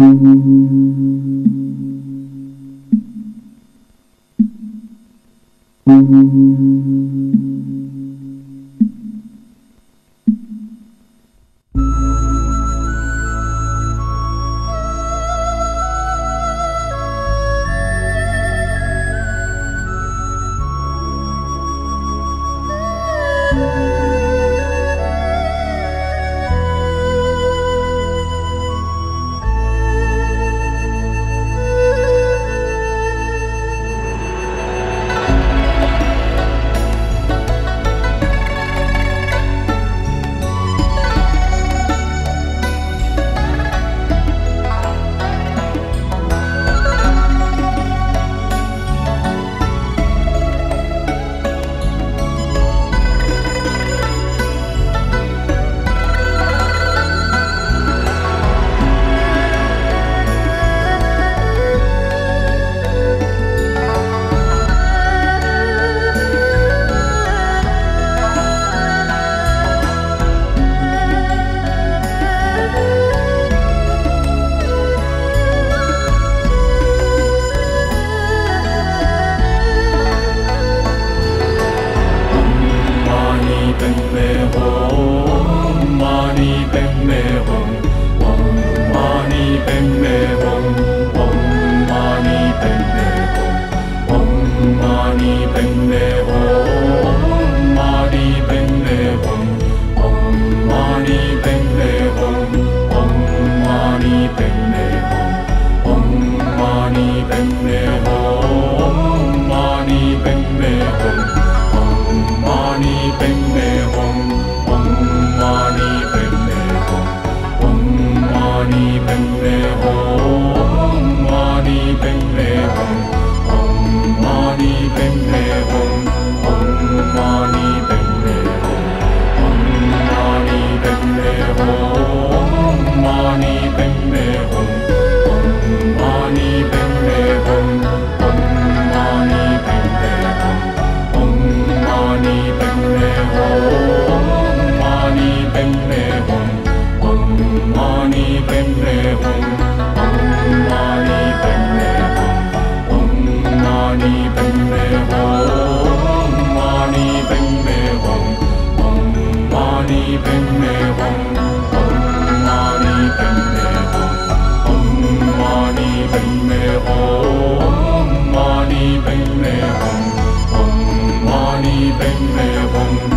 Thank you. Om Mani Padme Hum Om Mani Padme Hum